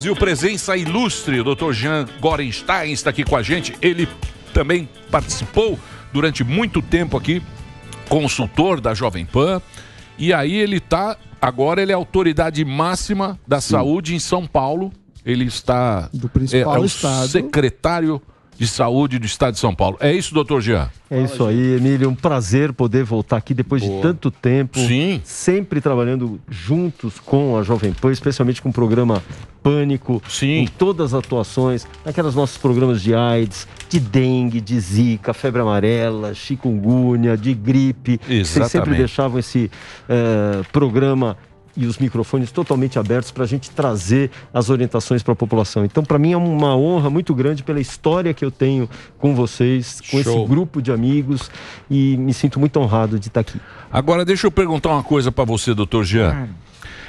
Brasil, presença ilustre, o Dr. Jean Gorenstein está aqui com a gente. Ele também participou durante muito tempo aqui, consultor da Jovem Pan. E aí ele tá, agora ele é autoridade máxima da saúde em São Paulo. Ele está do principal é, é o estado. secretário de saúde do estado de São Paulo. É isso, doutor Jean? É isso aí, Emílio. Um prazer poder voltar aqui depois de tanto tempo. Sim. Sempre trabalhando juntos com a Jovem Pan, especialmente com o programa Pânico. Sim. Em todas as atuações, naquelas nossos programas de AIDS, de dengue, de zika, febre amarela, chikungunya, de gripe. Vocês sempre Exatamente. deixavam esse eh, programa e os microfones totalmente abertos para a gente trazer as orientações para a população. Então, para mim é uma honra muito grande pela história que eu tenho com vocês, com Show. esse grupo de amigos e me sinto muito honrado de estar aqui. Agora deixa eu perguntar uma coisa para você, doutor Jean.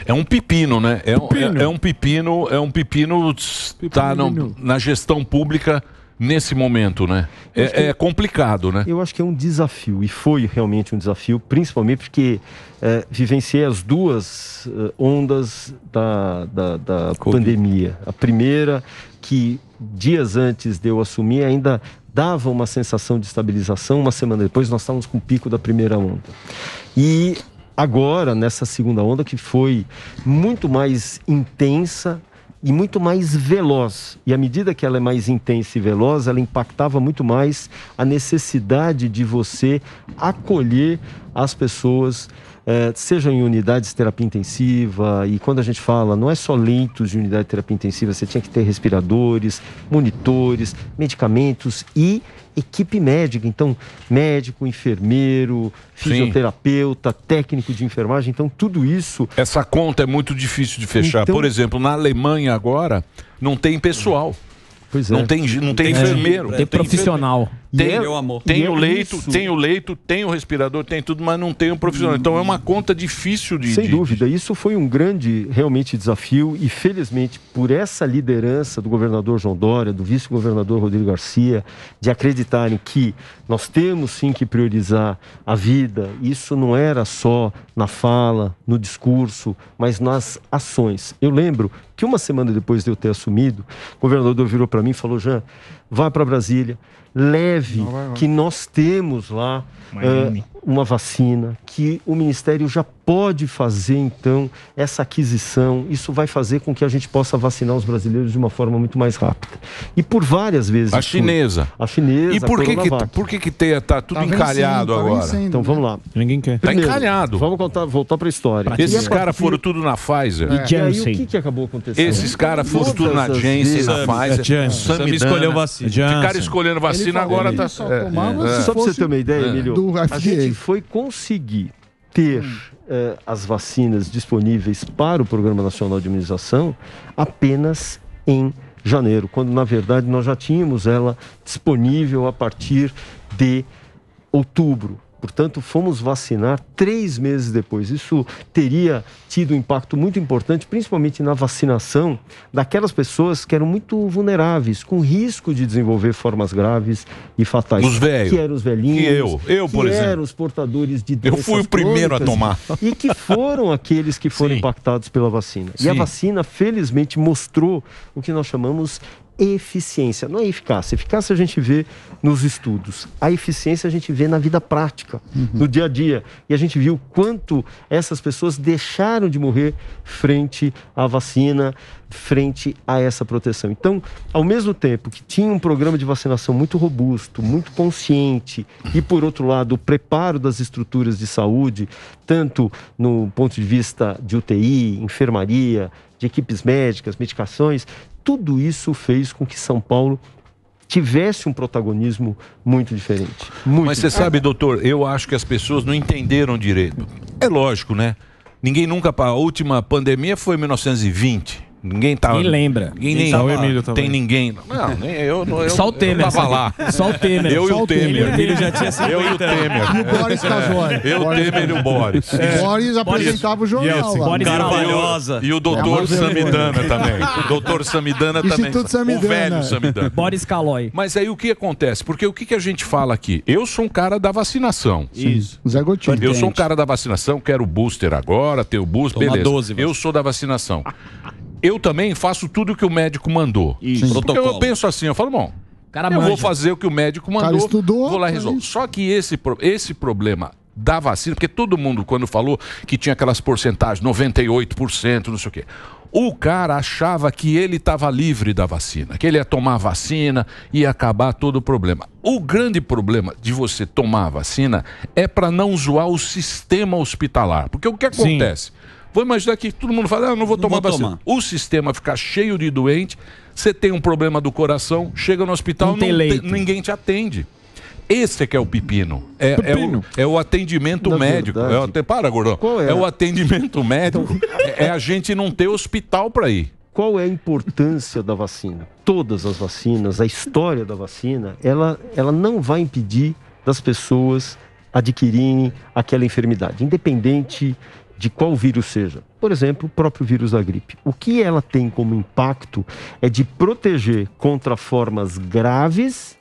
É um pepino, né? É, um- Pepino. é- é um pepino, é um pepino, tá no- na gestão pública nesse momento, né? É, é complicado, né? Eu acho que é um desafio, e foi realmente um desafio, principalmente porque eh, vivenciei as duas eh, ondas da, da, da pandemia. A primeira, que dias antes de eu assumir, ainda dava uma sensação de estabilização, uma semana depois nós estávamos com o pico da primeira onda. E agora, nessa segunda onda, que foi muito mais intensa, e muito mais veloz. E à medida que ela é mais intensa e veloz, ela impactava muito mais a necessidade de você acolher as pessoas, eh, seja em unidades de terapia intensiva, e quando a gente fala, não é só leitos de unidade de terapia intensiva, você tinha que ter respiradores, monitores, medicamentos e equipe médica. Então, médico, enfermeiro, fisioterapeuta, técnico de enfermagem. Então, tudo isso Essa conta é muito difícil de fechar. Então- Por exemplo, na Alemanha agora não tem pessoal. Pois é. Não tem, não tem É. enfermeiro. Tem profissional. Tem, é- tem e é o leito, isso. tem o leito, tem o respirador, tem tudo, mas não tem o profissional. Então é uma conta difícil de. Sem de- dúvida, isso foi um grande, realmente, desafio e felizmente por essa liderança do governador João Dória, do vice-governador Rodrigo Garcia, de acreditarem que nós temos sim que priorizar a vida. Isso não era só na fala, no discurso, mas nas ações. Eu lembro que uma semana depois de eu ter assumido, o governador virou para mim e falou: Jean, vá para Brasília, leve que nós temos lá Miami. eh, uma vacina, que o Ministério já pode fazer, então, essa aquisição. Isso vai fazer com que a gente possa vacinar os brasileiros de uma forma muito mais rápida. E por várias vezes. A chinesa. A chinesa. E por a que que, por que que tem, tá tudo Tá encalhado vencendo, tá agora? vencendo, Então vamos lá. Ninguém quer. Tá encalhado. Vamos contar, voltar para a história. Esses E a caras foram tudo na Pfizer. E aí o que, que acabou acontecendo? Esses caras foram tudo na Janssen, na Pfizer. É Janssen. Sammy escolheu vacina. Ficaram Janssen. escolhendo vacina, agora que tá... só é, é. Só para você ter uma ideia, É. Emílio, Do a FDA. Foi conseguir ter eh, as vacinas disponíveis para o Programa Nacional de Imunização apenas em janeiro, quando na verdade nós já tínhamos ela disponível a partir de outubro. Portanto, fomos vacinar três meses depois. Isso teria tido um impacto muito importante, principalmente na vacinação daquelas pessoas que eram muito vulneráveis, com risco de desenvolver formas graves e fatais. Os velhos. Que eram os velhinhos. Que eu. Eu, por que exemplo. eram os portadores de Eu doenças fui o primeiro a tomar. E que foram aqueles que foram impactados pela vacina. E a Sim. vacina, felizmente, mostrou o que nós chamamos eficiência. Não é eficácia. Eficácia a gente vê nos estudos. A eficiência a gente vê na vida prática, no dia a dia. E a gente viu quanto essas pessoas deixaram de morrer frente à vacina, frente a essa proteção. Então, ao mesmo tempo que tinha um programa de vacinação muito robusto, muito consciente, e por outro lado, o preparo das estruturas de saúde, tanto no ponto de vista de UTI, enfermaria, de equipes médicas, medicações, tudo isso fez com que São Paulo tivesse um protagonismo muito diferente. Muito Mas você sabe, doutor, eu acho que as pessoas não entenderam direito. É lógico, né? Ninguém nunca. A última pandemia foi em 1920. Ninguém tava. Ninguém lembra. Ninguém nem. Só o Emílio tava tem ninguém. Não, nem eu. não- eu Só o Temer, Eu tava lá. Só o Temer. Eu e o o Temer. Temer. O Emílio já tinha Eu e o 50. Temer. E o Boris Casoy. Eu, o Temer e o. Boris. É. Boris apresentava o jornal lá. Boris Carvalhosa. E o É doutor. Samidana também. Doutor Samidana também. Instituto Samidana. O velho Samidana. Boris Calói. Mas aí o que acontece? Porque o que, que a gente fala aqui? Eu sou um cara da vacinação. Isso. Zé Gotinho. Eu sou um cara da vacinação, quero o booster agora, ter o booster, Toma beleza. 12, eu sou da vacinação. Eu também faço tudo que o médico mandou. Isso. Porque eu penso assim, eu falo, bom, Cara eu vou manja. fazer o que o médico mandou, Cara estudou, vou lá e é resolvo. isso. Só que esse, esse problema da vacina, porque todo mundo, quando falou que tinha aquelas porcentagens, 98%, não sei o quê. O cara achava que ele estava livre da vacina, que ele ia tomar a vacina e ia acabar todo o problema. O grande problema de você tomar a vacina é para não zoar o sistema hospitalar. Porque o que acontece? Vou imaginar que todo mundo fala, ah, eu não vou tomar vou vacina. tomar. O sistema fica cheio de doente, você tem um problema do coração, chega no hospital, Não tem leito. ninguém te atende. Esse é que é o pepino. É, é o, é o atendimento Na médico. É o, até- para, gordão. qual é? o atendimento médico. é, é a gente não ter hospital para ir. Qual é a importância da vacina? Todas as vacinas, a história da vacina, ela, ela não vai impedir das pessoas adquirirem aquela enfermidade, independente de qual vírus seja. Por exemplo, o próprio vírus da gripe. O que ela tem como impacto é de proteger contra formas graves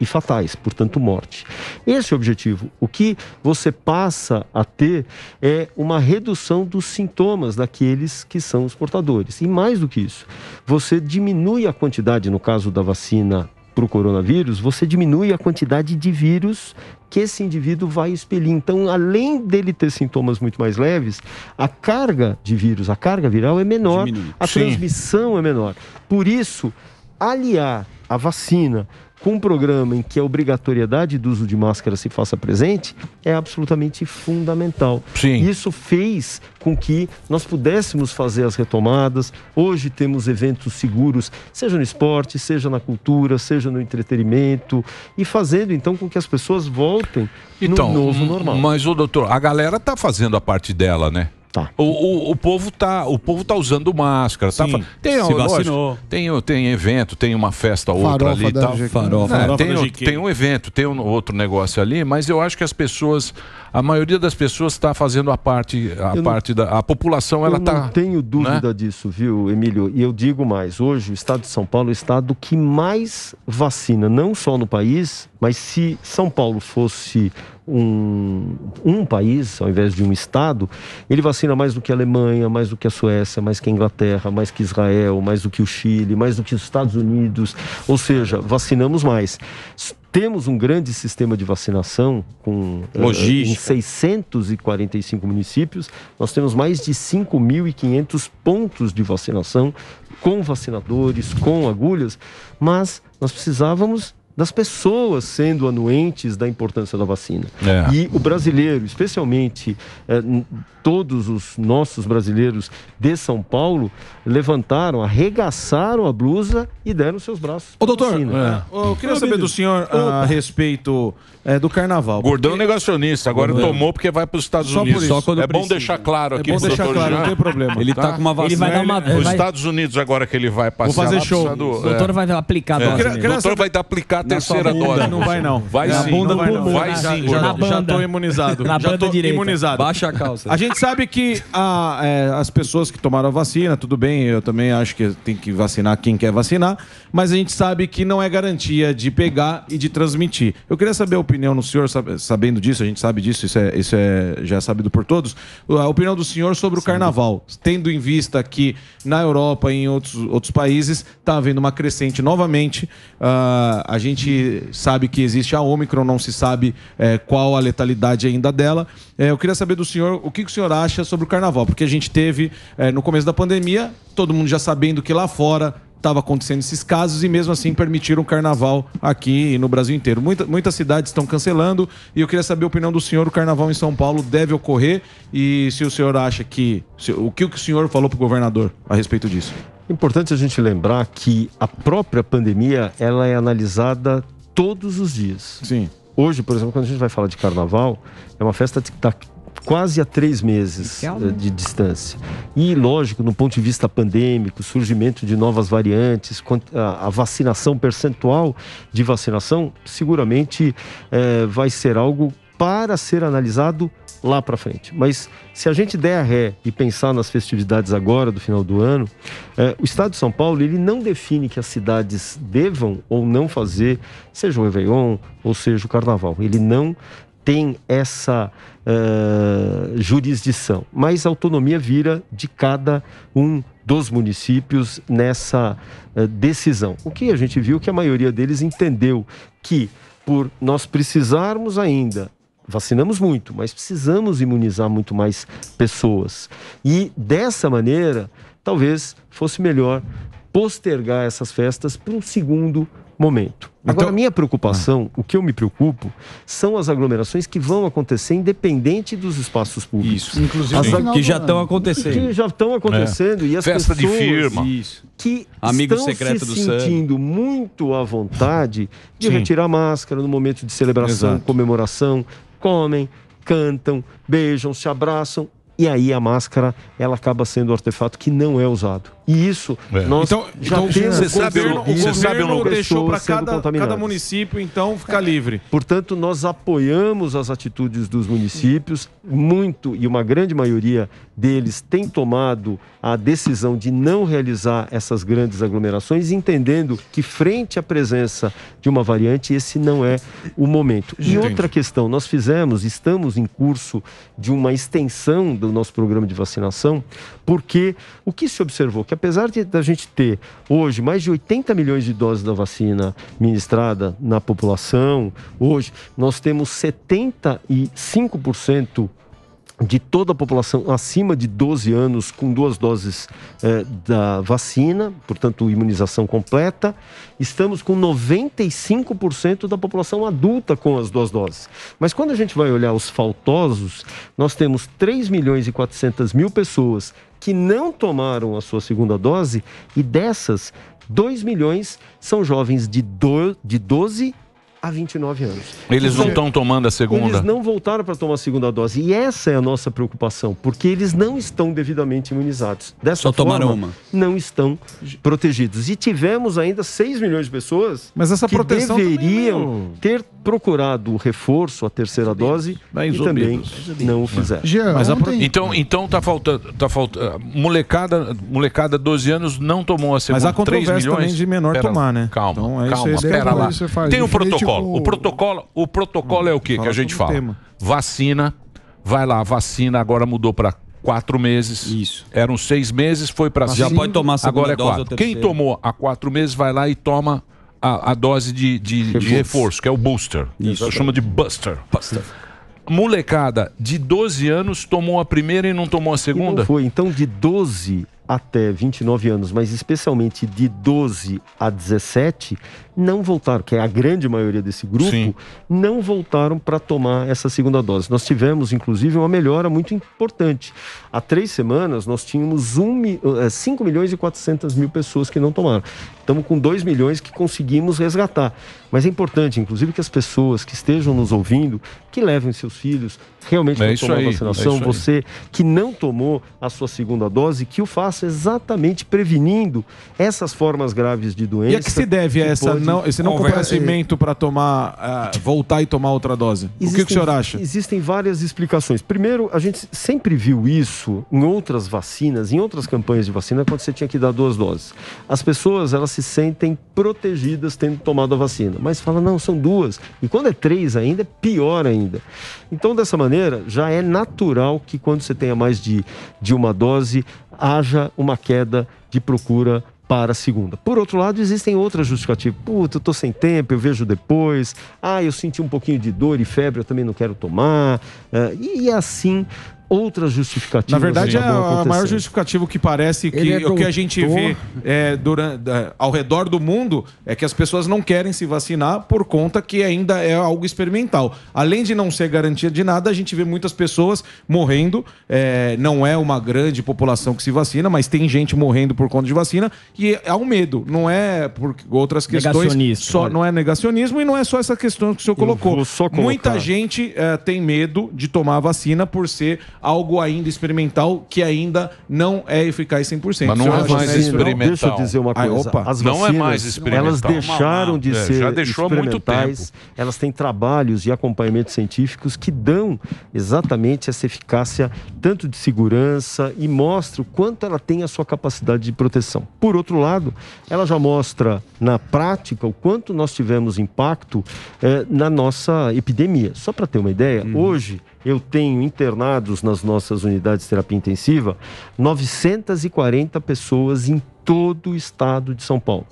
e fatais, portanto, morte. Esse é o objetivo. O que você passa a ter é uma redução dos sintomas daqueles que são os portadores. E mais do que isso, você diminui a quantidade, no caso da vacina para o coronavírus, você diminui a quantidade de vírus que esse indivíduo vai expelir. Então, além dele ter sintomas muito mais leves, a carga de vírus, a carga viral é menor, Diminui. a Sim. transmissão é menor. Por isso, aliar a vacina com um programa em que a obrigatoriedade do uso de máscara se faça presente é absolutamente fundamental. Sim. Isso fez com que nós pudéssemos fazer as retomadas. Hoje temos eventos seguros, seja no esporte, seja na cultura, seja no entretenimento, e fazendo então com que as pessoas voltem Então, no novo normal. mas o doutor, a galera tá fazendo a parte dela, né? Tá. O, o, o povo tá, o povo tá usando máscara, tá? Sim, Tem, se lógico, vacinou. tem, tem evento, tem uma festa ou outra Farofa ali. GQ. Farofa. É, Farofa tem, da o- GQ. tem um evento, tem um outro negócio ali, mas eu acho que as pessoas, a maioria das pessoas está fazendo a parte, a Eu não- parte da a população, ela eu tá não tenho dúvida né? disso, viu, Emílio? E eu digo mais: hoje o estado de São Paulo é o estado que mais vacina, não só no país, mas se São Paulo fosse um, um país, ao invés de um estado, ele vacina mais do que a Alemanha, mais do que a Suécia, mais que a Inglaterra, mais que Israel, mais do que o Chile, mais do que os Estados Unidos. Ou seja, vacinamos mais. Temos um grande sistema de vacinação com eh, Logística. em 645 municípios. Nós temos mais de 5.500 pontos de vacinação com vacinadores, com agulhas, mas nós precisávamos das pessoas sendo anuentes da importância da vacina. É. E o brasileiro, especialmente eh, todos os nossos brasileiros de São Paulo, levantaram, arregaçaram a blusa e deram seus braços. Ô, doutor, vacina. é, eu queria saber do senhor a respeito é, do carnaval. Gordão negacionista, agora tomou porque vai para os Estados Só por Unidos. isso. Só quando é bom precisa. deixar claro É aqui bom pro deixar claro, não tem problema. Ele tá com uma vacina. Ele vai dar uma. Os vai- Estados Unidos, agora que ele vai passear fazer lá, show. precisa do- O doutor é. vai aplicar a É. dose queria- O doutor vai dar aplicar a terceira dose. Não vai não. Vai Na sim. bunda vai não. Vai sim, Já, gordão. já tô imunizado. Na já tô direita. imunizado. Baixa a calça. A gente sabe que a, é, as pessoas que tomaram a vacina, tudo bem, eu também acho que tem que vacinar quem quer vacinar, mas a gente sabe que não é garantia de pegar e de transmitir. Eu queria saber a opinião do senhor, sab- sabendo disso, a gente sabe disso, isso é, isso é já é sabido por todos, a opinião do senhor sobre o carnaval, tendo em vista que na Europa e em outros, outros países está havendo uma crescente novamente. Ah, a gente sabe que existe a Omicron, não se sabe eh, qual a letalidade ainda dela. Eh, eu queria saber do senhor o que, que o senhor acha sobre o carnaval, porque a gente teve eh, no começo da pandemia, todo mundo já sabendo que lá fora estava acontecendo esses casos e mesmo assim permitiram o carnaval aqui no Brasil inteiro. Muita, muitas cidades estão cancelando e eu queria saber a opinião do senhor. O carnaval em São Paulo deve ocorrer e se o senhor acha que. se- o que o senhor falou para o governador a respeito disso? Importante a gente lembrar que a própria pandemia ela é analisada todos os dias. Sim. Hoje, por exemplo, quando a gente vai falar de carnaval, é uma festa está quase a três meses Calma. eh, de distância. E, lógico, no ponto de vista pandêmico, surgimento de novas variantes, a vacinação percentual de vacinação, seguramente eh, vai ser algo para ser analisado lá para frente. Mas se a gente der a ré e pensar nas festividades agora do final do ano, eh, o Estado de São Paulo ele não define que as cidades devam ou não fazer, seja o Réveillon ou seja o Carnaval. Ele não tem essa eh, jurisdição, mas a autonomia vira de cada um dos municípios nessa eh, decisão. O que a gente viu que a maioria deles entendeu que por nós precisarmos ainda vacinamos muito, mas precisamos imunizar muito mais pessoas. E dessa maneira, talvez fosse melhor postergar essas festas para um segundo momento. Agora, a minha preocupação, o que eu me preocupo, são as aglomerações que vão acontecer independente dos espaços públicos. Isso, inclusive, As ag- que já estão acontecendo. Que já estão acontecendo. É. E as Festa de pessoas firma. Isso. que Amigo estão secreto se do sangue. sentindo muito à vontade de Sim. retirar a máscara no momento de celebração, Exato. comemoração, comem, cantam, beijam, se abraçam. E aí a máscara, ela acaba sendo um artefato que não é usado. E isso, nós Então, já então temos você sabe, o conseguido governo deixou para pessoas sendo cada, contaminadas. cada município, então, ficar livre. Portanto, nós apoiamos as atitudes dos municípios, muito e uma grande maioria deles tem tomado a decisão de não realizar essas grandes aglomerações, entendendo que frente à presença de uma variante, esse não é o momento. E Entendi. outra questão, nós fizemos, estamos em curso de uma extensão do nosso programa de vacinação, porque o que se observou que apesar de da gente ter hoje mais de 80 milhões de doses da vacina ministrada na população, hoje nós temos 75% de toda a população acima de 12 anos com duas doses eh, da vacina, portanto, imunização completa. Estamos com 95% da população adulta com as duas doses. Mas quando a gente vai olhar os faltosos, nós temos 3 milhões e 400 mil pessoas que não tomaram a sua segunda dose e dessas, 2 milhões são jovens de, do, de 12 a 29 anos. Eles não estão tomando a segunda. eles não voltaram para tomar a segunda dose. E essa é a nossa preocupação, porque eles não estão devidamente imunizados. Dessa Só tomaram forma, uma. não estão protegidos. E tivemos ainda 6 milhões de pessoas Mas essa que proteção também deveriam ter procurado o reforço, a terceira dose, Mais e também não o fizeram. Mas a pro- Então, então tá faltando, tá faltando. Molecada, molecada 12 anos não tomou a segunda. Mas há 3 controvérsia milhões. também de menor Pera tomar, lá, né? Calma, Então, é calma, aí. pera Depois lá. Tem um diferente protocolo. com- O protocolo, o protocolo é o quê? Que a gente o fala. tema. Vacina, vai lá, vacina agora mudou para quatro meses. Isso. Eram seis meses, foi para Já pode tomar a segunda Agora é quatro. Quem tomou há quatro meses vai lá e toma a, a dose de, de, de Reforço. reforço, que é o booster. Isso. Chama de buster. Molecada de 12 anos tomou a primeira e não tomou a segunda? não foi. Então, de 12 até 29 anos, mas especialmente de 12 a 17, não voltaram, que é a grande maioria desse grupo, Sim. não voltaram para tomar essa segunda dose. Nós tivemos, inclusive, uma melhora muito importante. Há três semanas, nós tínhamos um, mi- eh, 5 milhões e 400 mil pessoas que não tomaram. Estamos com 2 milhões que conseguimos resgatar. Mas é importante, inclusive, que as pessoas que estejam nos ouvindo, que levem seus filhos realmente É para isso tomar aí, a vacinação. é isso aí. Você que não tomou a sua segunda dose, que o faça exatamente prevenindo essas formas graves de doença. E a que se deve a que essa pode- não, esse não comparecimento para tomar, ah, voltar e tomar outra dose? o que, que o Existem- senhor acha? Existem várias explicações. Primeiro, a gente sempre viu isso em outras vacinas, em outras campanhas de vacina, quando você tinha que dar duas doses. As pessoas, elas se sentem protegidas tendo tomado a vacina, mas fala não, são duas. E quando é três ainda, é pior ainda. Então, dessa maneira, já é natural que quando você tenha mais de, de uma dose, haja uma queda de procura para a segunda. Por outro lado, existem outras justificativas. Puta, eu tô sem tempo, eu vejo depois. Ah, eu senti um pouquinho de dor e febre, eu também não quero tomar. Eh, e assim, outras justificativas. Na verdade, é acabam a maior justificativa que parece que é o que a gente vê é, durante, é, ao redor do mundo é que as pessoas não querem se vacinar por conta que ainda é algo experimental. Além de não ser garantia de nada, a gente vê muitas pessoas morrendo. é, não é uma grande população que se vacina, mas tem gente morrendo por conta de vacina e há um medo. Não é por outras questões. Negacionista. Só, não é negacionismo e não é só essa questão que o senhor colocou. Muita gente eh, tem medo de tomar a vacina por ser algo ainda experimental que ainda não é eficaz 100%. Mas não é mais experimental. Deixa eu dizer uma Ai, coisa. opa. As Não é vacinas, mais experimental. Elas deixaram de É, ser já deixou há muito experimentais. Elas têm trabalhos e acompanhamentos científicos que dão exatamente essa eficácia tanto de segurança e mostra o quanto ela tem a sua capacidade de proteção. Por outro lado, ela já mostra na prática o quanto nós tivemos impacto eh, na nossa epidemia. Só para ter uma ideia, hoje eu tenho internados nas nossas unidades de terapia intensiva 940 pessoas em todo o estado de São Paulo.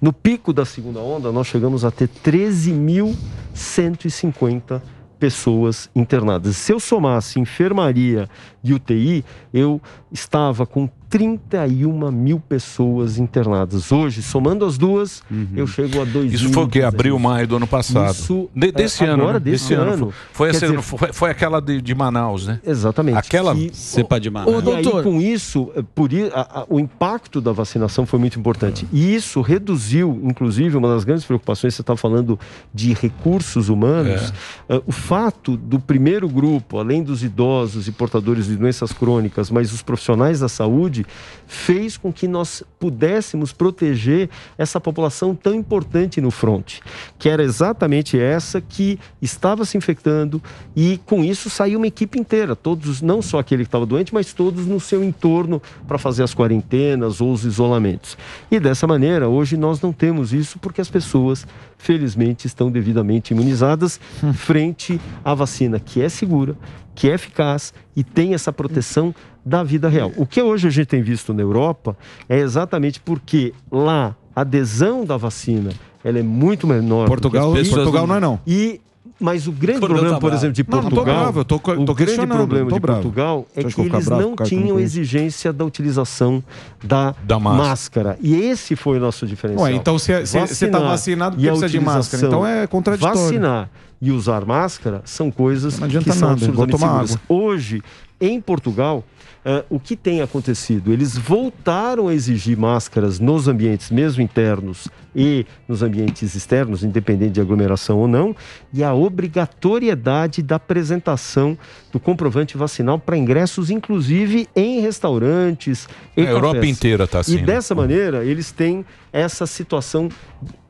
No pico da segunda onda, nós chegamos a ter 13.150 pessoas internadas. Se eu somasse enfermaria e UTI, eu estava com 31 mil pessoas internadas. Hoje, somando as duas, eu chego a 2 Isso foi o que? Abril, maio do ano passado. Isso, De- desse é, ano. agora né? desse Desse ano. Foi, Quer essa- dizer- foi, foi aquela de, de Manaus, né? Exatamente. Aquela cepa de e Manaus. aí, com isso, eh, por, a- a- o impacto da vacinação foi muito importante. E isso reduziu, inclusive, uma das grandes preocupações, você está falando de recursos humanos, eh, o fato do primeiro grupo, além dos idosos e portadores de doenças crônicas, mas os profissionais da saúde, fez com que nós pudéssemos proteger essa população tão importante no fronte, que era exatamente essa que estava se infectando e com isso saiu uma equipe inteira, todos, não só aquele que estava doente, mas todos no seu entorno para fazer as quarentenas ou os isolamentos. E dessa maneira, hoje nós não temos isso porque as pessoas, felizmente, estão devidamente imunizadas frente à vacina que é segura, que é eficaz e tem essa proteção da vida real. O que hoje a gente tem visto na Europa é exatamente porque lá a adesão da vacina ela é muito menor. Portugal- do que as pessoas- Portugal não é não. E mas o grande Portugal problema, tá por exemplo, de Não, não tô Portugal, bravo, eu tô co- o tô grande problema tô de bravo. Portugal é que que eles bravo não tinham exigência da utilização da, Da máscara. máscara. E esse foi o nosso diferencial. Ué, então você tá Vacinar vacinado, por que e precisa de máscara? Então é contraditório. Vacinar e usar máscara são coisas Não adianta que são nada, absolutamente tomar seguras. Hoje, em Portugal, eh, o que tem acontecido? Eles voltaram a exigir máscaras nos ambientes, mesmo internos e nos ambientes externos, independente de aglomeração ou não, e a obrigatoriedade da apresentação do comprovante vacinal para ingressos, inclusive em restaurantes. e A Europa cafés. inteira tá assim, E né? dessa maneira, eles têm essa situação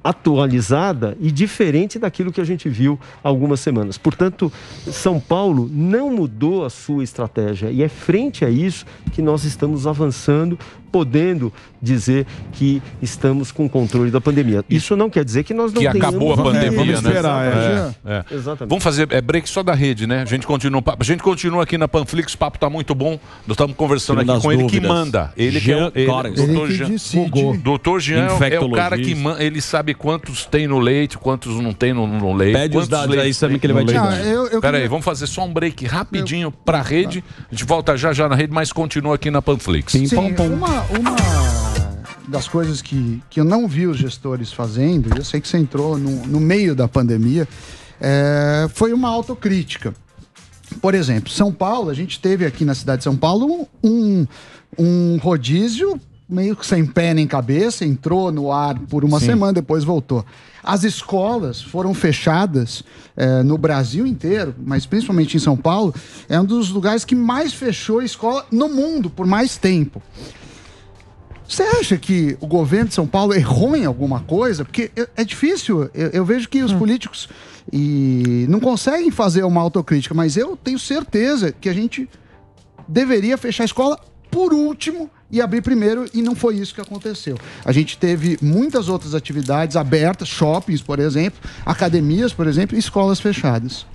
atualizada e diferente daquilo que a gente viu há algumas semanas. Portanto, São Paulo não mudou a sua estratégia e é frente a isso que nós estamos avançando, podendo dizer que estamos com controle da pandemia. Isso não quer dizer que nós não que acabou a pandemia, Vamos né? esperar, é. É, é. Exatamente. Vamos fazer é break só da rede, né? A gente continua, a gente continua aqui na Panflix, o papo tá muito bom. Nós estamos conversando aqui com ele que dúvidas. manda. Ele que é Jean o ele, doutor Jean. Doutor Jean é o Infectologista. cara que man, ele sabe quantos tem no leite, quantos não tem no, no leite. Pede os dados aí, sabe que ele vai te dar. Ah, eu- eu Pera aí, queria- vamos fazer só um break rapidinho pra rede. A gente volta já já na rede, mas continua aqui na Panflix. Sim, uma, uma das coisas que, que eu não vi os gestores fazendo, e eu sei que você entrou no, no meio da pandemia, é, foi uma autocrítica. Por exemplo, São Paulo, a gente teve aqui na cidade de São Paulo um, um rodízio meio que sem pé nem cabeça, entrou no ar por uma semana, depois voltou. As escolas foram fechadas eh, no Brasil inteiro, mas principalmente em São Paulo, é um dos lugares que mais fechou escola no mundo por mais tempo. Você acha que o governo de São Paulo errou em alguma coisa? Porque é- difícil. Eu, eu vejo que os políticos e não conseguem fazer uma autocrítica, mas eu tenho certeza que a gente deveria fechar a escola por último e abrir primeiro, e não foi isso que aconteceu. A gente teve muitas outras atividades abertas, shoppings, por exemplo, academias, por exemplo, e escolas fechadas.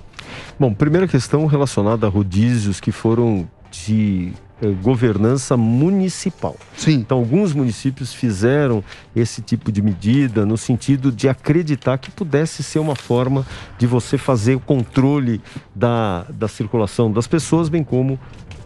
Bom, primeira questão relacionada a rodízios que foram de eh, governança municipal. Sim. Então, alguns municípios fizeram esse tipo de medida no sentido de acreditar que pudesse ser uma forma de você fazer o controle da, da circulação das pessoas, bem como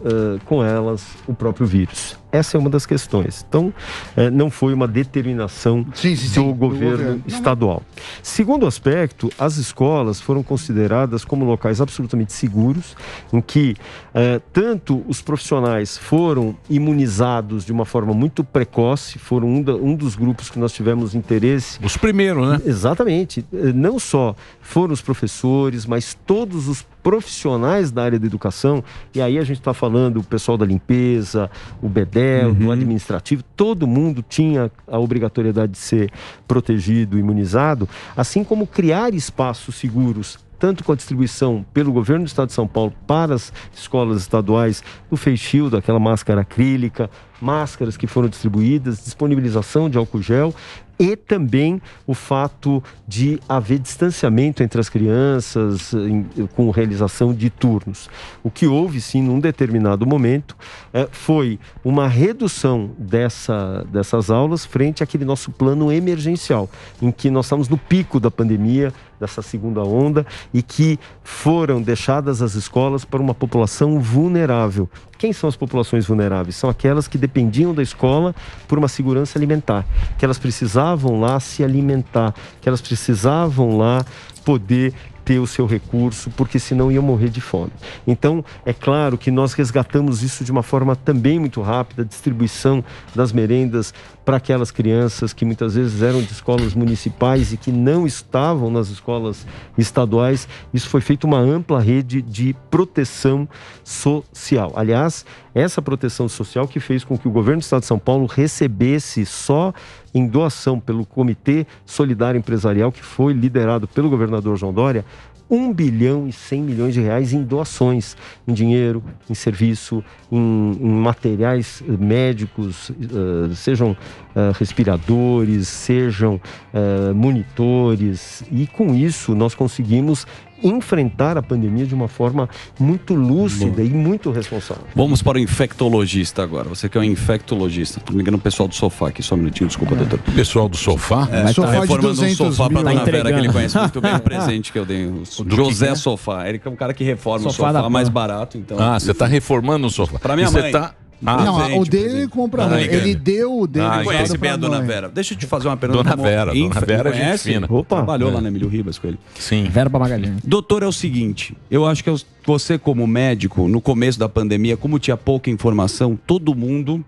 eh, com elas o próprio vírus. Essa é uma das questões. Então, eh, não foi uma determinação Sim, sim, do, sim, do governo governo. estadual. Segundo aspecto, as escolas foram consideradas como locais absolutamente seguros, em que eh, tanto os profissionais foram imunizados de uma forma muito precoce, foram um, da- um dos grupos que nós tivemos interesse. Os primeiros, né? Exatamente. Eh, Não só foram os professores, mas todos os profissionais da área da educação, e aí a gente está falando o pessoal da limpeza, o BEDEL, do administrativo, todo mundo tinha a obrigatoriedade de ser protegido, imunizado, assim como criar espaços seguros tanto com a distribuição pelo governo do estado de São Paulo para as escolas estaduais do face shield, aquela máscara acrílica, máscaras que foram distribuídas, disponibilização de álcool gel e também o fato de haver distanciamento entre as crianças em, com realização de turnos. O que houve, sim, num determinado momento, é, foi uma redução dessa, dessas aulas frente àquele nosso plano emergencial, em que nós estamos no pico da pandemia, dessa segunda onda, e que foram deixadas as escolas para uma população vulnerável. Quem são as populações vulneráveis? São aquelas que dependiam da escola por uma segurança alimentar, que elas precisavam lá se alimentar, que elas precisavam lá poder ter o seu recurso, porque senão iam morrer de fome. Então, é claro que nós resgatamos isso de uma forma também muito rápida, distribuição das merendas para aquelas crianças que muitas vezes eram de escolas municipais e que não estavam nas escolas estaduais. Isso foi feito uma ampla rede de proteção social. Aliás, essa proteção social que fez com que o governo do estado de São Paulo recebesse só em doação pelo Comitê Solidário Empresarial, que foi liderado pelo governador João Dória, 1 bilhão e 100 milhões de reais em doações, em dinheiro, em serviço, em, em materiais médicos, uh, sejam uh, respiradores, sejam uh, monitores. E com isso nós conseguimos enfrentar a pandemia de uma forma muito lúcida Bom. e muito responsável. Vamos para o infectologista agora. Você que é um infectologista. Estou me engano o pessoal do sofá aqui, só um minutinho, desculpa, é. doutor. Pessoal do sofá? É, sofá tá reformando um sofá para a dona tá Vera, que ele conhece muito bem o presente que eu dei. O José que Sofá. Ele é um cara que reforma sofá o sofá mais barato. Então, ah, você está reformando o sofá. Para minha mãe. Tá... Ah, não, presente, o dele ele compra ah, Ele deu o dele. Ah, conhece bem a dona Vera. Deixa eu te fazer uma pergunta. Dona Vera, dona Vera é gente fina. Opa, Trabalhou é. lá na Emílio Ribas com ele. Sim. Verba Magalhães. Doutor, é o seguinte, eu acho que você como médico, no começo da pandemia, como tinha pouca informação, todo mundo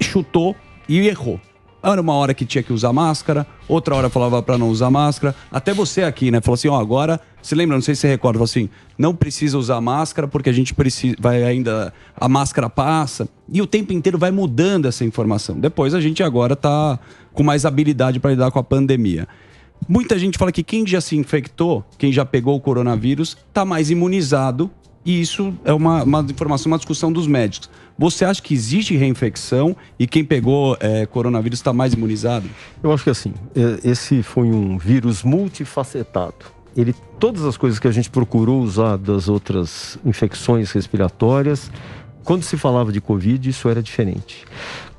chutou e errou. Era uma hora que tinha que usar máscara, outra hora falava para não usar máscara. Até você aqui, né? Falou assim, ó, agora, você lembra, não sei se você recorda, falou assim, não precisa usar máscara porque a gente precisa, vai ainda, a máscara passa. E o tempo inteiro vai mudando essa informação. Depois a gente agora tá com mais habilidade para lidar com a pandemia. Muita gente fala que quem já se infectou, quem já pegou o coronavírus, está mais imunizado. E isso é uma, uma informação, uma discussão dos médicos. Você acha que existe reinfecção e quem pegou é, coronavírus está mais imunizado? Eu acho que assim, é, esse foi um vírus multifacetado. Ele, todas as coisas que a gente procurou usar das outras infecções respiratórias, quando se falava de Covid, isso era diferente.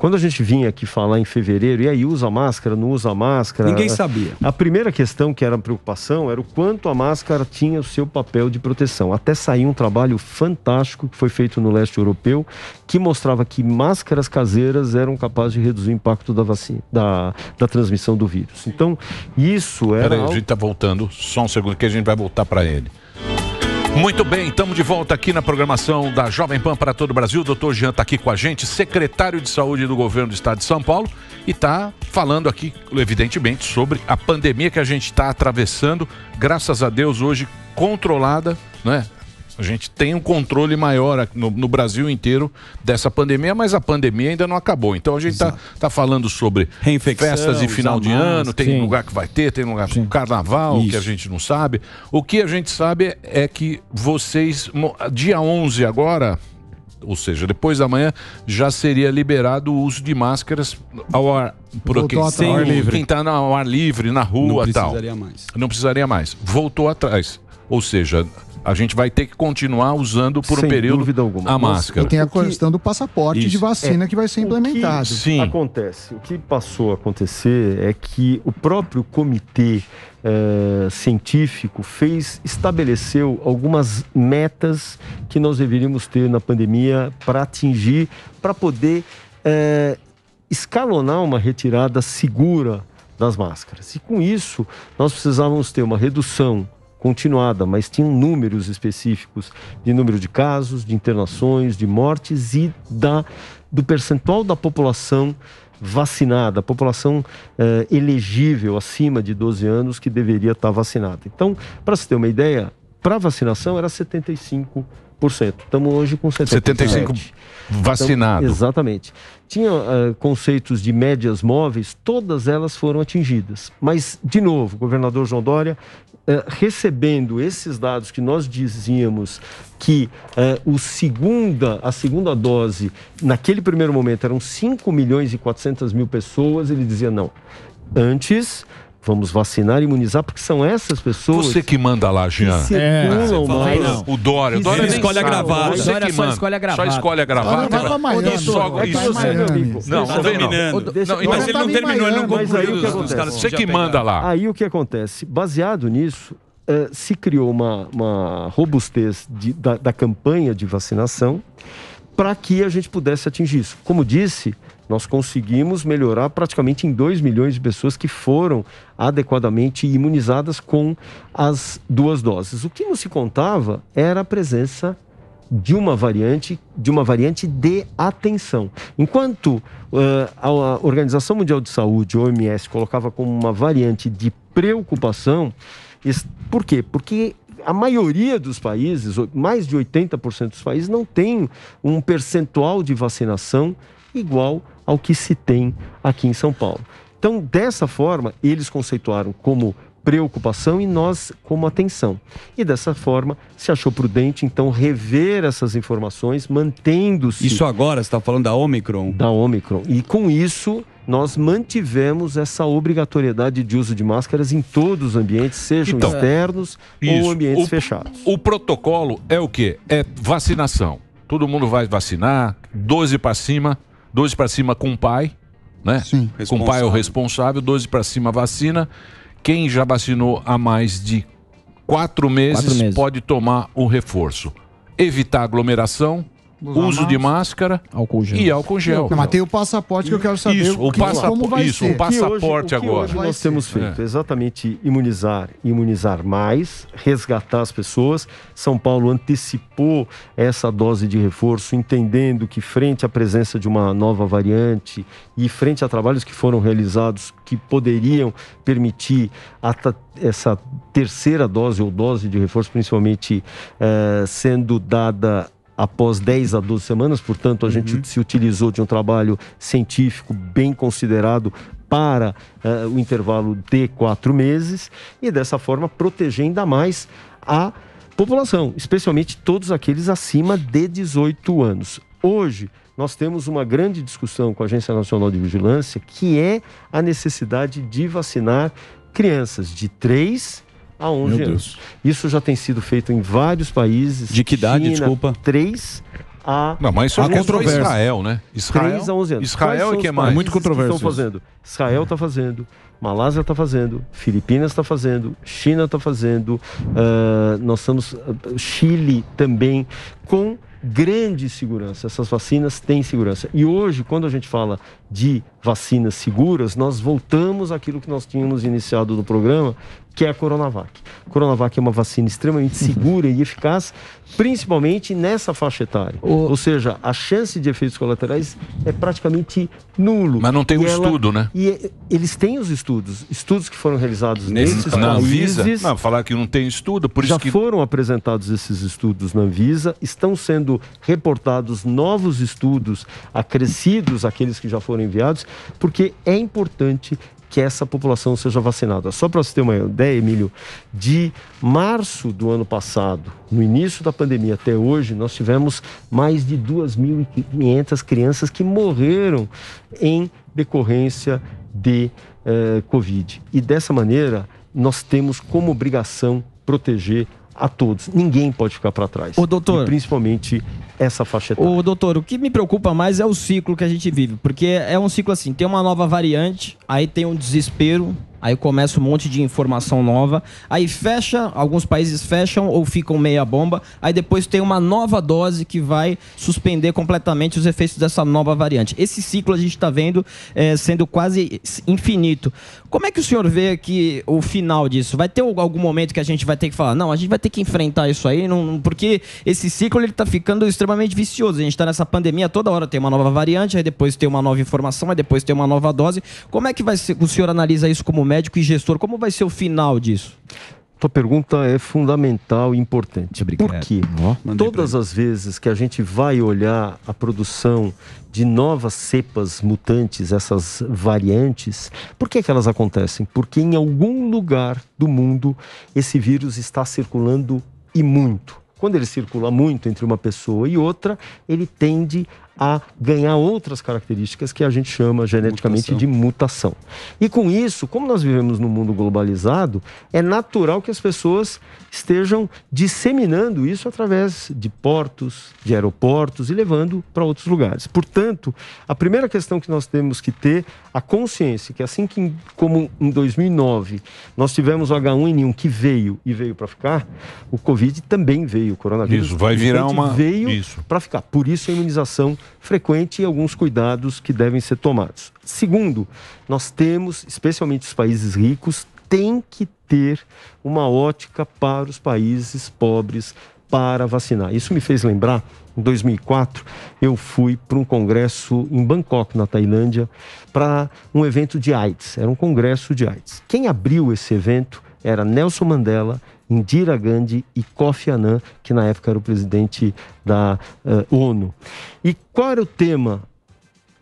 Quando a gente vinha aqui falar em fevereiro, e aí usa máscara, não usa máscara? Ninguém sabia. A primeira questão que era preocupação era o quanto a máscara tinha o seu papel de proteção. Até saiu um trabalho fantástico que foi feito no leste europeu, que mostrava que máscaras caseiras eram capazes de reduzir o impacto da vacina, da, da transmissão do vírus. Então, isso era. Peraí, a gente está voltando, só um segundo que a gente vai voltar para ele. Muito bem, estamos de volta aqui na programação da Jovem Pan para todo o Brasil. O doutor Jean está aqui com a gente, secretário de Saúde do governo do estado de São Paulo, e está falando aqui, evidentemente, sobre a pandemia que a gente está atravessando, graças a Deus, hoje controlada, né? A gente tem um controle maior no, no, Brasil inteiro dessa pandemia, mas a pandemia ainda não acabou. Então a gente está tá falando sobre festas de final de ano, tem sim. lugar que vai ter, tem lugar com carnaval, Isso. que a gente não sabe. O que a gente sabe é que vocês, dia 11 agora, ou seja, depois da manhã, já seria liberado o uso de máscaras ao ar, por quem, sem, ar livre. quem está ao ar livre, na rua e tal. Não precisaria mais. Não precisaria mais. Voltou atrás. Ou seja, a gente vai ter que continuar usando por Sem um período a máscara. E tem a questão do passaporte Isso. de vacina é, que vai ser implementado. O que Sim. acontece, o que passou a acontecer é que o próprio comitê é, científico fez, estabeleceu algumas metas que nós deveríamos ter na pandemia para atingir, para poder é, escalonar uma retirada segura das máscaras. E com isso, nós precisávamos ter uma redução continuada, mas tinham números específicos de número de casos, de internações, de mortes e da, do percentual da população vacinada, a população eh, elegível acima de 12 anos que deveria estar vacinada. Então, para você ter uma ideia, para vacinação era 75%. Estamos hoje com 75 vacinado. Então, exatamente. Tinha uh, conceitos de médias móveis, todas elas foram atingidas. Mas, de novo, o governador João Dória eh, recebendo esses dados que nós dizíamos que eh, o segunda, a segunda dose, naquele primeiro momento, eram 5 milhões e 400 mil pessoas, ele dizia: não, antes vamos vacinar e imunizar, porque são essas pessoas. Você que manda lá, Jean. Que circulam mais. Não. O Dória. O Dória escolhe a gravata. Você O Dória que só manda. escolhe a gravata. Só escolhe a gravata. vai pra Miami. Ô, só- Dória isso. vai pra Miami. Não, Tá não vem não. Deixa- Não, mas ele não terminou, ele não Mas aí concluiu. o que os- caras Você que manda lá. Aí o que acontece? Baseado nisso, eh, se criou uma, uma robustez de- da, da campanha de vacinação para que a gente pudesse atingir isso. Como disse, nós conseguimos melhorar praticamente em 2 milhões de pessoas que foram adequadamente imunizadas com as duas doses. O que não se contava era a presença de uma variante, de uma variante de atenção. Enquanto eh, a Organização Mundial de Saúde, OMS, colocava como uma variante de preocupação, por quê? Porque a maioria dos países, mais de 80% dos países, não tem um percentual de vacinação igual ao que se tem aqui em São Paulo. Então, dessa forma, eles conceituaram como preocupação e nós como atenção. E dessa forma, se achou prudente, então, rever essas informações, mantendo-se. Isso agora, você está falando da Omicron? Da Omicron. E com isso, nós mantivemos essa obrigatoriedade de uso de máscaras em todos os ambientes, sejam Então, externos ou ambientes O- fechados. O protocolo é o quê? É vacinação. Todo mundo vai vacinar, 12 para cima, 12 para cima com o pai, né? Sim. Com o pai é o responsável, 12 para cima vacina. Quem já vacinou há mais de quatro meses, Quatro meses. pode tomar o reforço. Evitar aglomeração, Usar uso de máscara e álcool gel. Não, mas tem o passaporte que eu quero saber Isso, o que- passa- como vai isso, ser. o passaporte que hoje, agora. O que hoje nós temos feito é exatamente imunizar, imunizar mais, resgatar as pessoas. São Paulo antecipou essa dose de reforço, entendendo que frente à presença de uma nova variante e frente a trabalhos que foram realizados que poderiam permitir essa terceira dose ou dose de reforço, principalmente eh, sendo dada após 10 a 12 semanas, portanto, a gente se utilizou de um trabalho científico bem considerado para eh, o intervalo de quatro meses e dessa forma proteger ainda mais a população, especialmente todos aqueles acima de 18 anos. Hoje, nós temos uma grande discussão com a Agência Nacional de Vigilância, que é a necessidade de vacinar crianças de 3 a 11 Meu anos. Isso já tem sido feito em vários países. De que idade, desculpa? 3 a Não, mas isso a é só Israel, né? Israel- 3 a 11 anos. Israel Quais é que é mais. Muito controverso Estão fazendo. Israel está fazendo, Malásia está fazendo, Filipinas está fazendo, China está fazendo, ah, nós estamos ah, Chile também com grande segurança. Essas vacinas têm segurança. E hoje, quando a gente fala de vacinas seguras, nós voltamos àquilo que nós tínhamos iniciado no programa, que é a Coronavac. A Coronavac é uma vacina extremamente segura e eficaz, principalmente nessa faixa etária. Ou seja, a chance de efeitos colaterais é praticamente nulo. Mas não tem E um ela- estudo, né? E eles têm os estudos, estudos que foram realizados nesses na Anvisa? países. Não, falar que não tem estudo, por Já isso que foram apresentados esses estudos na Anvisa, estão sendo reportados novos estudos acrescidos àqueles que já foram enviados, porque é importante que essa população seja vacinada. Só para você ter uma ideia, Emílio, de março do ano passado, no início da pandemia até hoje, nós tivemos mais de 2.500 crianças que morreram em decorrência de eh, Covid. E dessa maneira, nós temos como obrigação proteger a todos. Ninguém pode ficar para trás. Ô, doutor. E principalmente essa faixa etária. Ô, doutor, o que me preocupa mais é o ciclo que a gente vive. Porque é um ciclo assim: tem uma nova variante, aí tem um desespero, aí começa um monte de informação nova, aí fecha, alguns países fecham ou ficam meia bomba, aí depois tem uma nova dose que vai suspender completamente os efeitos dessa nova variante. Esse ciclo a gente está vendo é, sendo quase infinito. Como é que o senhor vê que o final disso? Vai ter algum momento que a gente vai ter que falar, não, a gente vai ter que enfrentar isso aí, não, porque esse ciclo ele tá ficando extremamente vicioso. A gente está nessa pandemia toda hora tem uma nova variante, aí depois tem uma nova informação, aí depois tem uma nova dose. Como é que vai ser, o senhor analisa isso como médico e gestor? Como vai ser o final disso? tua pergunta é fundamental e importante. Por quê? Todas as vezes que a gente vai olhar a produção de novas cepas mutantes, essas variantes, por que, que elas acontecem? Porque em algum lugar do mundo esse vírus está circulando e muito. Quando ele circula muito entre uma pessoa e outra, ele tende a ganhar outras características que a gente chama geneticamente Mutação. de mutação. E com isso, como nós vivemos num mundo globalizado, é natural que as pessoas estejam disseminando isso através de portos, de aeroportos e levando para outros lugares. Portanto, a primeira questão que nós temos que ter a consciência que assim que como em 2009 nós tivemos o H1N1 que veio e veio para ficar, o Covid também veio, o coronavírus Isso, vai virar uma- veio isso. para ficar. Por isso a imunização frequente e alguns cuidados que devem ser tomados. Segundo, nós temos, especialmente os países ricos, tem que ter uma ótica para os países pobres para vacinar. Isso me fez lembrar, em 2004, eu fui para um congresso em Bangkok, na Tailândia, para um evento de AIDS. Era um congresso de AIDS. Quem abriu esse evento era Nelson Mandela, Indira Gandhi e Kofi Annan, que na época era o presidente da eh, ONU. E qual era o tema?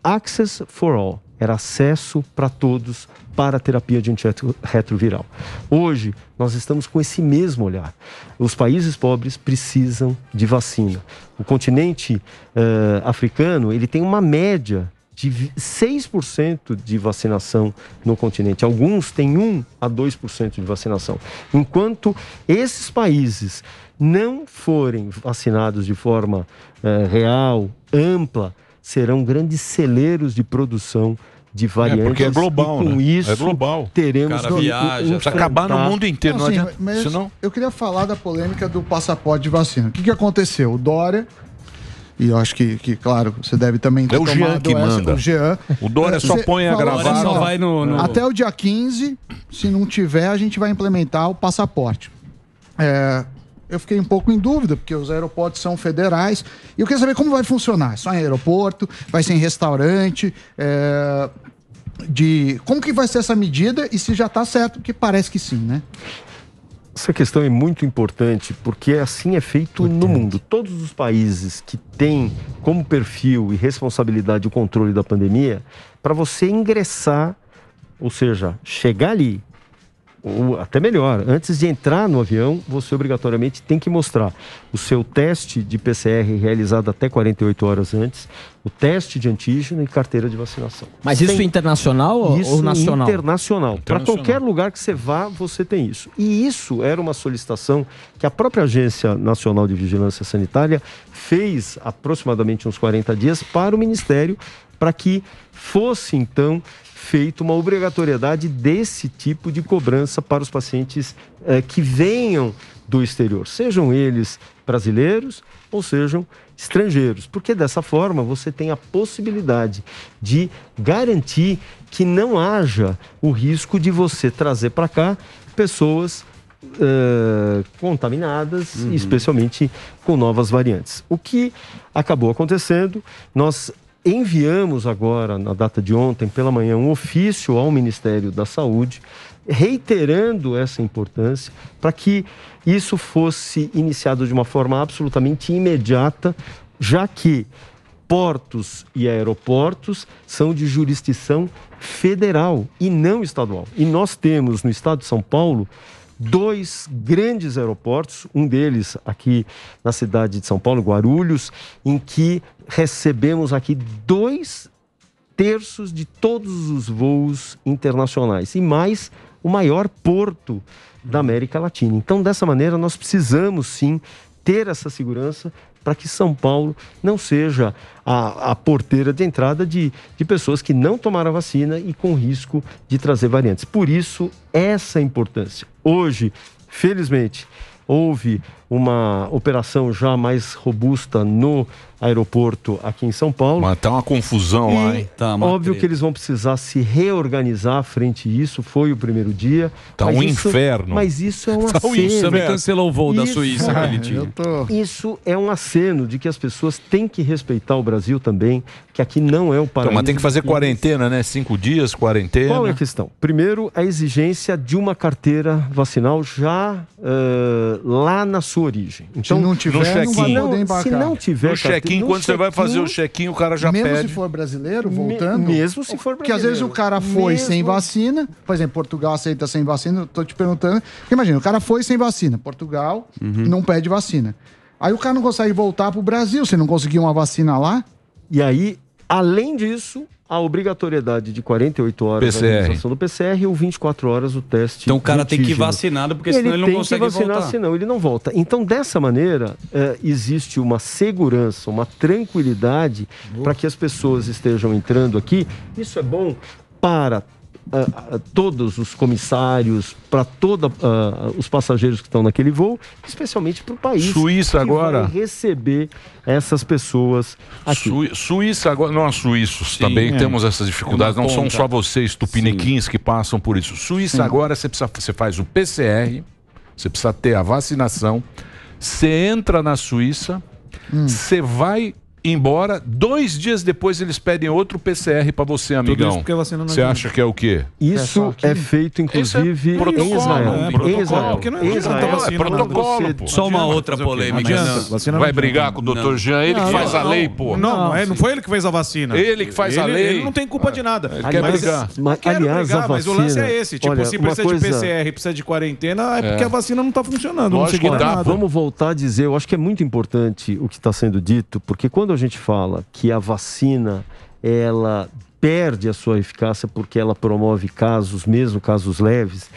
Access for All. Era acesso para todos para a terapia de antirretroviral. Hoje, nós estamos com esse mesmo olhar. Os países pobres precisam de vacina. O continente eh, africano ele tem uma média de vi- 6% de vacinação no continente. Alguns têm 1 a 2% de vacinação. Enquanto esses países não forem vacinados de forma eh, real, ampla, serão grandes celeiros de produção de variantes. porque é global, e com né? isso É global. teremos Cara que viaja, enfrentar- Precisa acabar no mundo inteiro, não, Não, assim, adianta. mas Senão... eu queria falar da polêmica do passaporte de vacina. O que, que aconteceu? O Dória, e eu acho que, que, claro, você deve também ter É o Jean que essa- manda. O Jean. O Dória só Você põe a assim, Só vai no- no- Até o dia 15, se não tiver, a gente vai implementar o passaporte. É, eu fiquei um pouco em dúvida, porque os aeroportos são federais. E eu queria saber como vai funcionar. Só em aeroporto? Vai ser em restaurante? É, de como que vai ser essa medida e se já está certo, porque parece que sim, né? Essa questão é muito importante porque assim é feito no mundo. Todos os países que têm como perfil e responsabilidade o controle da pandemia, para você ingressar, ou seja, chegar ali, ou até melhor, antes de entrar no avião, você obrigatoriamente tem que mostrar o seu teste de PCR realizado até 48 horas antes, o teste de antígeno e carteira de vacinação. Mas isso Sem- internacional ou- isso ou nacional? internacional. Para Internacional. qualquer lugar que você vá, você tem isso. E isso era uma solicitação que a própria Agência Nacional de Vigilância Sanitária fez aproximadamente uns 40 dias para o Ministério, para que fosse então feita uma obrigatoriedade desse tipo de cobrança para os pacientes eh, que venham do exterior, sejam eles brasileiros ou sejam estrangeiros, porque dessa forma você tem a possibilidade de garantir que não haja o risco de você trazer para cá pessoas eh, contaminadas, especialmente com novas variantes. O que acabou acontecendo, nós enviamos agora, na data de ontem, pela manhã, um ofício ao Ministério da Saúde, reiterando essa importância, para que isso fosse iniciado de uma forma absolutamente imediata, já que portos e aeroportos são de jurisdição federal e não estadual. E nós temos no estado de São Paulo dois grandes aeroportos, um deles aqui na cidade de São Paulo, Guarulhos, em que recebemos aqui dois terços de todos os voos internacionais e mais o maior porto da América Latina. Então, dessa maneira, nós precisamos sim ter essa segurança para que São Paulo não seja a, a porteira de entrada de, de pessoas que não tomaram a vacina e com risco de trazer variantes. Por isso, essa importância. Hoje, felizmente, houve uma operação já mais robusta no aeroporto aqui em São Paulo. Mas tá uma confusão lá, E hein? Tá uma óbvio treta. que eles vão precisar se reorganizar frente a isso. Foi o primeiro dia. Tá um isso- inferno. Mas isso é um Tá um aceno. inferno. Também cancelou o voo da Isso, Suíça que ele eu tinha. tô. Isso é um aceno de que as pessoas têm que respeitar o Brasil também, que aqui não é o Então, paraíso. mas tem que fazer quarentena, né? Cinco dias, quarentena. Qual é a questão? Primeiro, a exigência de uma carteira vacinal já eh, lá na sua origem. Então, Se não tiver, no não vai embarcar. se não tiver No check-in, quando você vai fazer o check-in, o cara já Mesmo pede. se for brasileiro, Me- voltando. mesmo se for Porque às vezes o cara foi Mesmo- sem vacina. Por exemplo, Portugal aceita sem vacina. Eu tô te perguntando. Porque imagina, o cara foi sem vacina. Portugal Uhum. não pede vacina. Aí o cara não consegue voltar pro Brasil se não conseguir uma vacina lá. E aí, além disso, a obrigatoriedade de 48 horas PCR. a realização do PCR ou 24 horas o teste. Então o cara tem que ir antígeno. vacinado, porque senão ele não tem consegue que vacinar, voltar. senão ele não volta. Então, dessa maneira, eh, existe uma segurança, uma tranquilidade para que as pessoas estejam entrando aqui. Isso é bom para todos os comissários, para todos os passageiros que estão naquele voo, especialmente para o país. Suíça que agora. vai receber essas pessoas aqui. Sui- Suíça agora, nós suíços também é. temos essas dificuldades, É não são só vocês tupiniquins que passam por isso. Suíça agora você, precisa, você faz o PCR, você precisa ter a vacinação, você entra na Suíça, você vai embora, dois dias depois eles pedem outro PCR pra você, amigão. isso porque a vacina não Você acha que é o quê? Isso é, feito, inclusive, protocolo, em Israel. é em protocolo, Israel. porque não Israel, vacina, é protocolo, você- pô. Só uma outra polêmica. Não Vai brigar com o doutor Jean, ele que Não, faz a não, lei, pô. Não, não, Não, é, não foi ele que fez a vacina. Ele que faz a Ele- lei. Ele não tem culpa de nada. Ele quer mas, brigar. Mas, Quero aliás, brigar, a mas vacina, o lance é esse. Tipo, olha, se precisa coisa- de PCR precisa de quarentena, é porque a vacina não tá funcionando. Lógico não que dá, nada. Vamos voltar a dizer, eu acho que é muito importante o que está sendo dito, porque quando a gente fala que a vacina ela perde a sua eficácia porque ela promove casos, mesmo casos leves,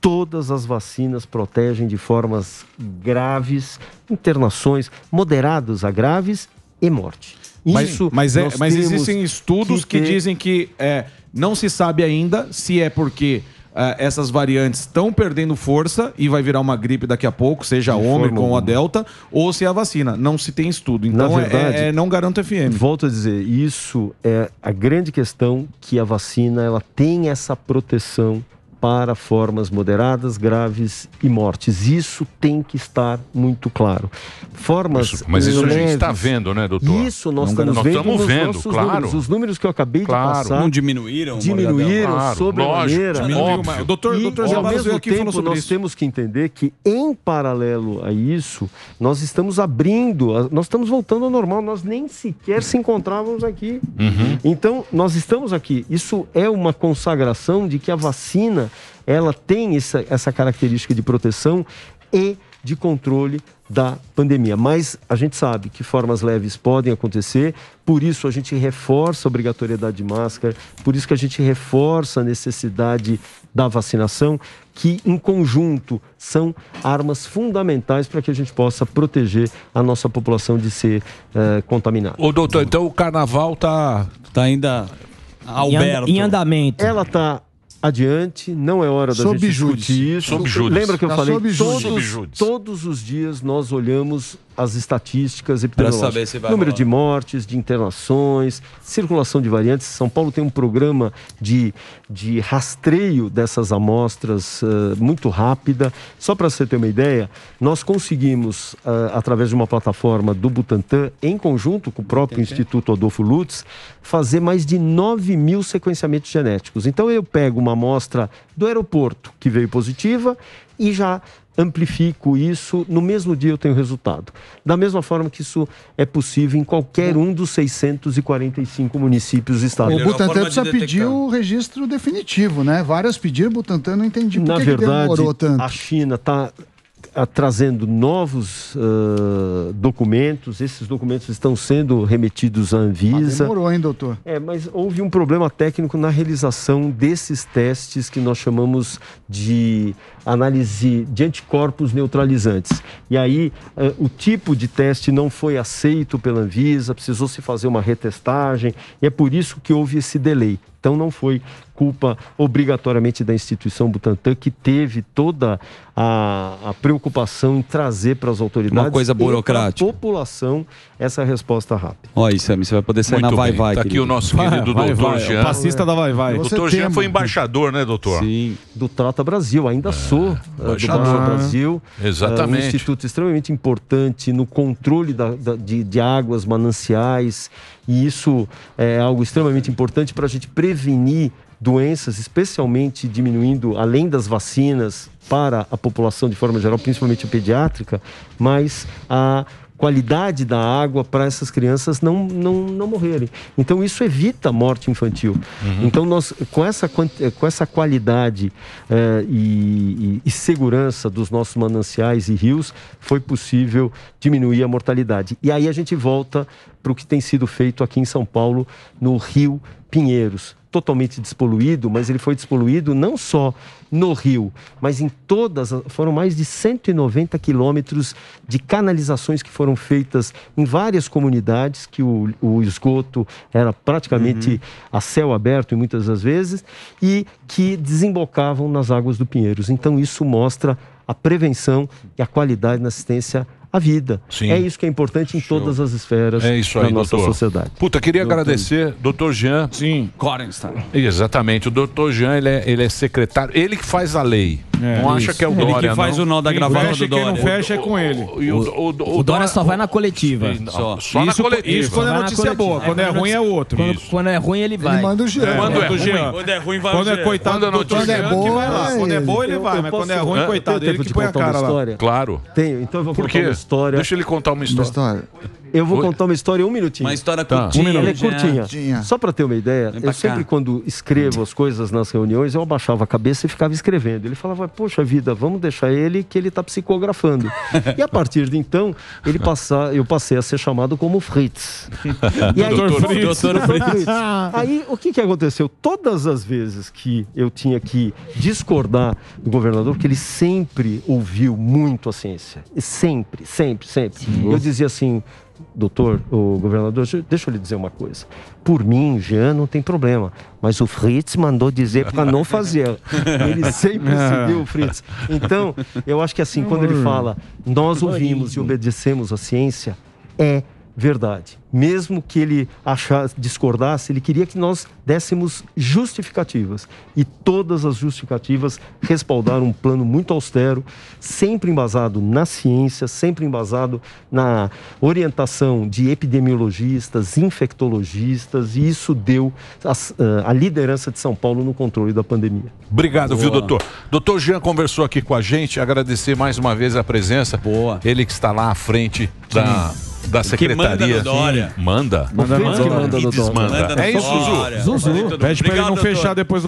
todas as vacinas protegem de formas graves, internações moderadas a graves e morte. Mas, Isso mas, é, mas existem estudos que, ter- dizem que é, não se sabe ainda se é porque essas variantes estão perdendo força e vai virar uma gripe daqui a pouco, seja a Ômicron ou a. Delta, ou se é a vacina. Não se tem estudo. Então é- verdade- é, não garanto FM. Volto a dizer, isso é a grande questão que a vacina ela tem essa proteção para formas moderadas, graves e mortes. Isso tem que estar muito claro. Formas Isso- mas isso a gente leves, está vendo, né, doutor? Isso nós Não estamos nós vendo estamos nos vendo, nossos claro. números. Os números que eu acabei Claro. de passar Não diminuíram? diminuíram Claro, sobre maneira. diminuiu, Óbvio. mas O doutor, E, doutor ao mesmo tempo, sobre nós isso. temos que entender que, em paralelo a isso, nós estamos abrindo, nós estamos voltando ao normal, nós nem sequer se encontrávamos aqui. Uhum. Então, nós estamos aqui. Isso é uma consagração de que a vacina ela tem essa, essa característica de proteção e de controle da pandemia. Mas a gente sabe que formas leves podem acontecer, por isso a gente reforça a obrigatoriedade de máscara, por isso que a gente reforça a necessidade da vacinação, que em conjunto são armas fundamentais para que a gente possa proteger a nossa população de ser eh, contaminada. Ô, doutor, então o carnaval tá. Tá ainda Alberto. Em andamento. Ela está adiante, não é hora da Sob gente discutir isso. Sob. Lembra que eu Tá falei? sob Todos, todos os dias nós olhamos as estatísticas epidemiológicas. Número rolar. de mortes, de internações, circulação de variantes. São Paulo tem um programa de, de rastreio dessas amostras eh, muito rápida. Só para você ter uma ideia, nós conseguimos, ah, através de uma plataforma do Butantan, em conjunto com o próprio Instituto Adolfo Lutz, fazer mais de 9 mil sequenciamentos genéticos. Então eu pego uma amostra do aeroporto que veio positiva e já amplifico isso, no mesmo dia eu tenho resultado. Da mesma forma que isso é possível em qualquer um dos 645 municípios do estado. O Butantan de precisa detectar. pedir o registro definitivo, né? Várias pediram, o Butantan não entendi por Na que, que verdade, demorou tanto. a China está trazendo novos ah, documentos, esses documentos estão sendo remetidos à Ah, Anvisa. demorou, hein, doutor? É, mas houve um problema técnico na realização desses testes que nós chamamos de análise de anticorpos neutralizantes. E aí, eh, o tipo de teste não foi aceito pela Anvisa, precisou se fazer uma retestagem, e é por isso que houve esse delay. Então não foi culpa obrigatoriamente da instituição Butantan que teve toda a, a preocupação em trazer para as autoridades Uma coisa burocrática. população essa resposta rápida. Ó, Sammy, você vai poder sair Muito na Vai bem. Vai. Tá aqui o nosso querido Vai, doutor vai. Jean. O passista da Vai Vai. Você Doutor Jean foi embaixador, né, doutor? Sim. do Trata Brasil, ainda sou eh, do embaixador. Trata Brasil. Exatamente. eh, um instituto extremamente importante no controle da- da- de, de águas, mananciais, e isso é algo extremamente importante para a gente prevenir doenças, especialmente diminuindo, além das vacinas, para a população de forma geral, principalmente a pediátrica, mas a qualidade da água para essas crianças não, não, não morrerem. Então isso evita a morte infantil. Então nós com essa quanti- com essa qualidade eh, e, e- e segurança dos nossos mananciais e rios foi possível diminuir a mortalidade. E aí a gente volta para o que tem sido feito aqui em São Paulo no Rio Pinheiros totalmente despoluído, mas ele foi despoluído não só no rio, mas em todas, as- foram mais de 190 quilômetros de canalizações que foram feitas em várias comunidades, que o, o esgoto era praticamente a céu aberto muitas das vezes, e que desembocavam nas águas do Pinheiros. Então isso mostra a prevenção e a qualidade na assistência à vida. Sim. É isso que é importante em Show. todas as esferas É isso da aí, nossa doutor. sociedade. Puta, queria agradecer, doutor Jean. Sim. Corenstein. Exatamente, o doutor Jean, ele é, ele é secretário, ele que faz a lei. É, não acha isso. que é o Ele Dória, que faz não. o nó da gravata fecha do e quem não Dória. fecha é com ele. E o, o, O Dória só vai na coletiva. Só. Só na Isso- coletiva. isso quando é na notícia coletiva. boa, quando é ruim é outro. Quando, quando é ruim, ele vai. Ele manda o Jean. Quando é ruim. Quando é ruim, vai Quando é coitado Quando é do doutor notícia Jean boa, que vai lá. é Quando é ele. bom, ele vai. Mas quando é ruim, coitado dele que de põe a contar uma cara lá. história. Claro. Tenho, então eu vou Por contar quê? uma história. Deixa ele contar uma Uma história. Eu vou Oi? contar uma história em um minutinho. Uma história Tá. curtinha. Ela é curtinha. Só para ter uma ideia, Vem eu sempre cá. quando escrevo as coisas nas reuniões, eu abaixava a cabeça e ficava escrevendo. Ele falava, poxa vida, vamos deixar ele que ele está psicografando. e a partir de então, ele passa, eu passei a ser chamado como Fritz. e aí, Doutor todo- Fritz. Doutor Fritz. Aí, o que, que aconteceu? Todas as vezes que eu tinha que discordar do governador, porque ele sempre ouviu muito a ciência. Sempre, sempre, sempre. Eu dizia assim, doutor, o governador, deixa- eu lhe dizer uma coisa. Por mim, Jean, não tem problema. Mas o Fritz mandou dizer para não fazer. Ele sempre seguiu o Fritz. Então, eu acho que assim, quando ele fala, nós ouvimos e obedecemos a ciência, é verdade. Mesmo que ele achasse, discordasse, ele queria que nós dessemos justificativas. E todas as justificativas respaldaram um plano muito austero, sempre embasado na ciência, sempre embasado na orientação de epidemiologistas, infectologistas, e isso deu as- a, liderança de São Paulo no controle da pandemia. Obrigado, viu, doutor? Doutor Jean conversou aqui com a gente. Agradecer mais uma vez a presença. Boa. Ele que está lá à frente da, da secretaria. manda no Dória. Manda. Manda Fritz no que Dória. manda E no Dória. desmanda. Manda no É isso, Zuzu. Dória. Zuzu. Valeu, todo mundo. Pede pra ele não Obrigado, doutor. fechar depois do